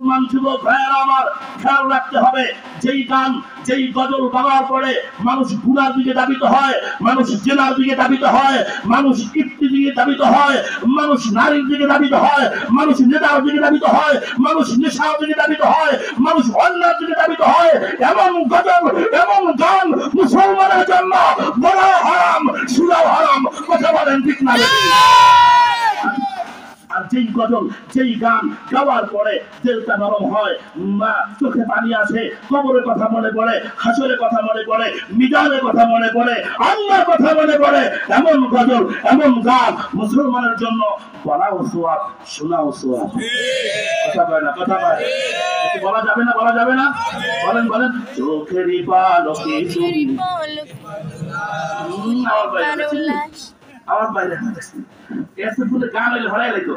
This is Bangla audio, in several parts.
মানুষ গুনার দিকে দাবিত হয়, মানুষ জেনার দিকে দাবিত হয়, মানুষ নেতার দিকে দাবিত হয়, মানুষ নেশার দিকে দাবিত হয়, মানুষ অন্যার দিকে দাবিত হয়, এমন গজল, এমন গান মুসলমানের জন্য বড় হারাম, সুরাও হারাম, কথা বলেন ঠিক না? যেই গজল যেই গান গাওয়ার পরে দিলটা নরম হয় মা চোখে পানি আসে কবরের কথা মনে পড়ে হাসরের কথা মনে পড়ে মিজানের কথা মনে পড়ে আল্লাহর কথা মনে পড়ে এমন গজল এমন গান মুসলমানের জন্য বলাও সোয়াব শোনাও সোয়াব। কথা কয় না কথা কয়। বলা যাবে না বলা যাবে না? বলেন বলেন। চোখেরই পালকে তুমি আমার আমার বাইরে এত ফুলে গান হইলে হরাই লাগতো।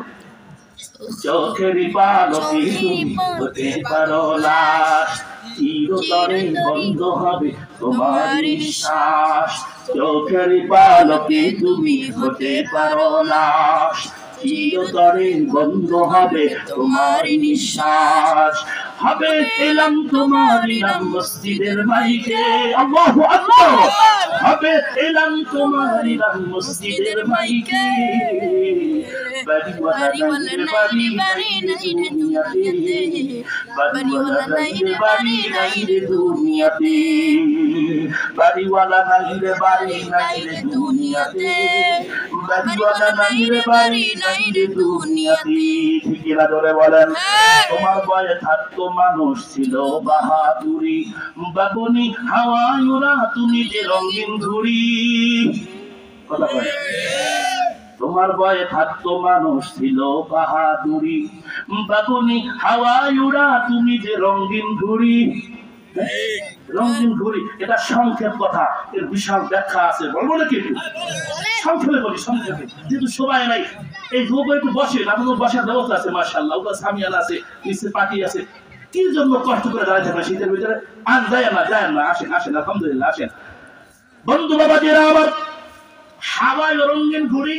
চোখেরই পালকি তুমি হতে পারো লাশ চিরতরে বন্ধ হবে তোমার নিঃশ্বাস। চোখেরই পালকি তুমি হতে পারো লাশ চিরতরে বন্ধ হবে তোমার নিঃশ্বাস। হবে এলাম তোমার ইলাম মসজিদের মাইকে। আল্লাহু আকবার! হবে এলাম তোমার ইলাম মসজিদের মাইকে। বাড়িওয়ালা নাই রে বাড়ি নাই রে দুনিয়াতে। বাড়িওয়ালা নাই রে বাড়ি নাই রে দুনিয়াতে। নাই রে বাড়ি নাই রে ধরে বলেন তোমার বয়ে থাকতো মানুষ ছিল বাহাদুরি। বাবনি হাওয়ায় ওরা তুমি যে রঙিন ধুরি। কথা কয়। তোমার বয়ে থাকতো মানুষ ছিল বাহাদুরি। বাবনি হাওয়ায় উড়া তুমি যে রঙিন ঘুড়ি রঙিন ঘুড়ি এটা সংক্ষেপ কথা। এর বিশাল ব্যাখ্যা আছে বলব নাকি? একটু সংক্ষেপে বলি সংক্ষেপে। যেহেতু সবাই নাই এই একটু বসে বসার ব্যবস্থা আছে মার্শাল্লাহ ওটা সামিয়ান আছে নিচে পার্টি আছে। কি জন্য কষ্ট করে দাঁড়ায় থাকবে শীতের ভিতরে? আর যায় না যায় না আসেন আসেন আলহামদুলিল্লাহ আসেন। বন্ধু বাবা যারা আমার হাওয়ায় রঙিন ঘুড়ি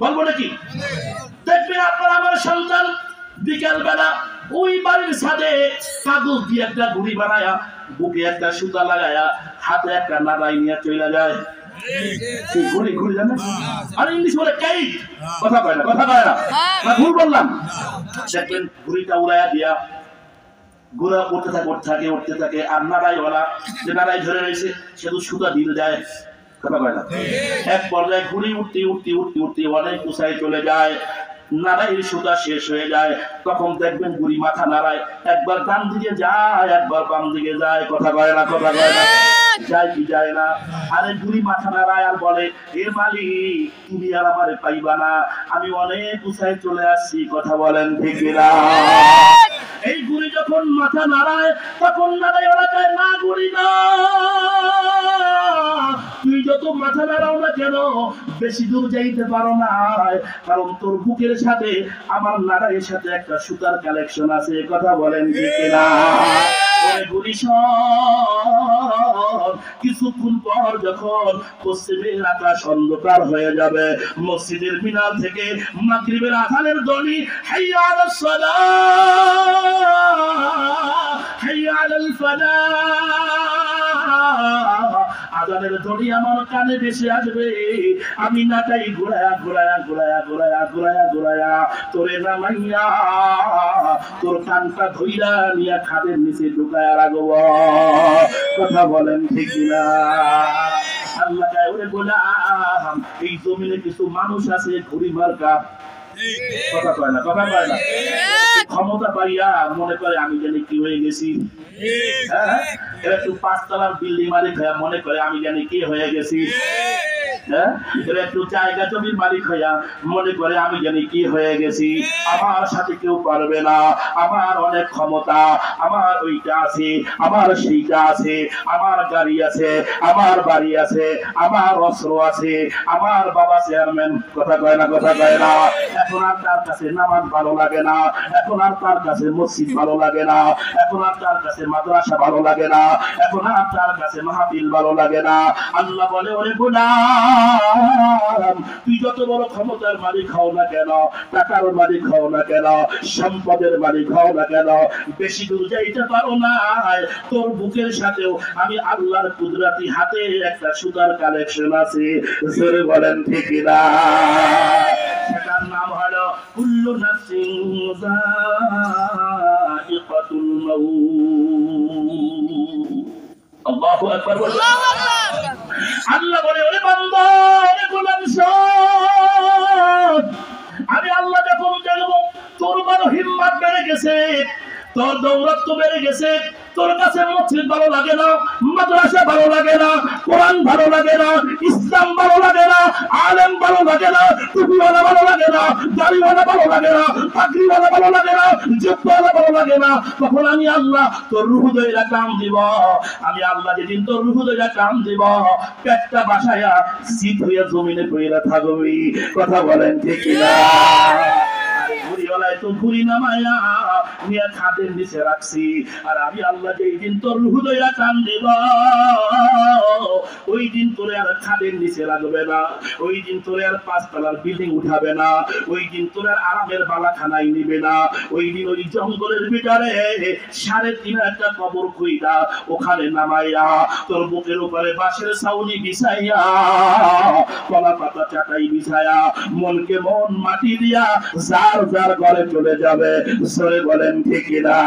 বলব নাকি? দেখবেন আপনার আমার সন্তান বিকাল বেলা ওই বাড়ির ছাদে কাগজ দিয়ে একটা ঘুড়ি বানায়া বুকে একটা সুতা লাগায়া হাতে একটা নাড়াই নিয়ে চলে যায়। ঘুড়ি ঘুড়ি জানে? আর ইংলিশ বলে কাইট। কথা কয় না কথা কয় না। না ভুল বললাম। দেখবেন ঘুড়িটা উড়াইয়া দিয়া গোড়া উঠতে থাকে উঠতে থাকে উঠতে থাকে আর নাড়াইওয়ালা যে নাড়াই ধরে রয়েছে সে তো সুতা দিল যায় কথা কয় না। এক পর্যায়ে ঘুড়ি উঠতে উঠতে উঠতে উঠতে অনেক উঁচাই চলে যায়। নাড়াইয়ের সুতা শেষ হয়ে যায়। তখন দেখবেন গুড়ি মাথা নাড়ায়। একবার ডান দিকে যায়, একবার বাম দিকে যায়। কথা কয় না, কথা কয় না। যায় কি যায় না? আরে গুড়ি মাথা নাড়ায় আর বলে, এ মালিক, তুমি আর আমারে পাইবা না। আমি অনেক উঁচাই চলে আসছি, কথা বলেন ঠিক না এই গুড়ি যখন মাথা নাড়ায়, তখন নাড়াই এলাকায় না গুড়ি না। তুই যত মাথা নাড়াও না কেন বেশি দূর যাইতে পারো না। কারণ তোর বুকের সাথে আমার নাড়াইয়ের সাথে একটা সুতার কালেকশন আছে কথা বলেন ঠিক না কিছুক্ষণ পর যখন পশ্চিমের আকাশ অন্ধকার হয়ে যাবে মসজিদের মিনার থেকে মাগরিবের আধানের দড়ি হাইয়া আলাস সালাহ হাইয়া আলাল ফালাহ আজানের দড়ি আমার কানে ভেসে আসবে। আমি নাটাই ঘোরায়া ঘোরায়া ঘোরায়া ঘোরায়া ঘোরায়া ঘোরায়া। তোরে নামাইয়া তোর কানটা ধইরা নিয়া খাদের নিচে ঢুকায়া রাখব। কথা বলেন ঠিক না আল্লাহ ওরে গোলাম, এই জমিনে কিছু মানুষ আছে ঘুরি মার্কা। কথা কয় না কথা কয় না ক্ষমতা পাইয়া মনে করে আমি জানি কি হয়ে গেছি হ্যাঁ একটু পাঁচতলার বিল্ডিং মালিক ভাইয়া মনে করে আমি জানি কি হয়ে গেছি একটু জায়গা জমির মালিক হইয়া মনে করে আমি জানি কি হয়ে গেছি। আমার সাথে কেউ পারবে না। আমার অনেক ক্ষমতা, আমার ওইটা আছে, আমার সেইটা আছে, আমার গাড়ি আছে, আমার বাড়ি আছে, আমার অস্ত্র আছে, আমার বাবা চেয়ারম্যান। কথা কয় না, কথা কয় না। এখন আর তার কাছে নামাজ ভালো লাগে না। এখন আর তার কাছে মসজিদ ভালো লাগে না। এখন আর তার কাছে মাদ্রাসা ভালো লাগে না। এখন আর তার কাছে মাহফিল ভালো লাগে না। আল্লাহ বলে, ওরে গোলাম তুই যত বড় ক্ষমতার মালিক হও না কেন, টাকার মালিক হও না কেন, সম্পদের মালিক হও না কেন, বেশি দূর যাইতে পারো না তোর বুকের সাথেও আমি আল্লাহর কুদরাতি হাতে একটা সুতার কালেকশন আছে। জোরে বলেন, ঠিক না সেটার নাম হলো কুল্লু নাফসিন যায়িকাতুল মাউত। আল্লাহু আকবার বলুন। আল্লাহ বলে, ওরে বান্দা গোলাম আমি আল্লাহ যখন জানব, তোর বড় হিম্মত বেড়ে গেছে, তোর দৌরত্ব বেড়ে গেছে তোর কাছে মসজিদ ভালো লাগে না, মাদ্রাসা ভালো লাগে না, কোরআন ভালো লাগে না, ইসলাম ভালো লাগে না, আলেম ভালো লাগে না, টুপিওয়ালা ভালো লাগে না, দাড়িওয়ালা ভালো লাগে না পাগড়িওয়ালা ভালো লাগে না, জুব্বাওয়ালা ভালো লাগে না। তখন আমি আল্লাহ তোর রুহু দইরা কাম দিব। আমি আল্লাহ যেদিন তোর রুহু দইরা কাম দিব, পেটটা বাসায়া শীত হইয়া জমিনে পইরা থাকবি। কথা বলেন ঠিক না তো ঘুরি নামায়া নিয়ে খাদের নিচে রাখছি। আর আমি আল্লাহ যেই দিন তোর কান দিব, ওই দিন আর খাদের নিচে না। ওই দিন আর পাঁচতলার বিল্ডিং উঠাবে না। ওই দিন আর আরামের নিবে না। ওই দিন ওই জঙ্গলের ভিতরে সাড়ে তিন একটা কবর ওখানে নামাইয়া তোর বুকের উপরে বাঁশের বিছাইয়া কলা পাতা চাটাই বিছায়া মনকে মন মাটি দিয়া যার যার ঘরে চলে যাবে। বলেন ঠিক না।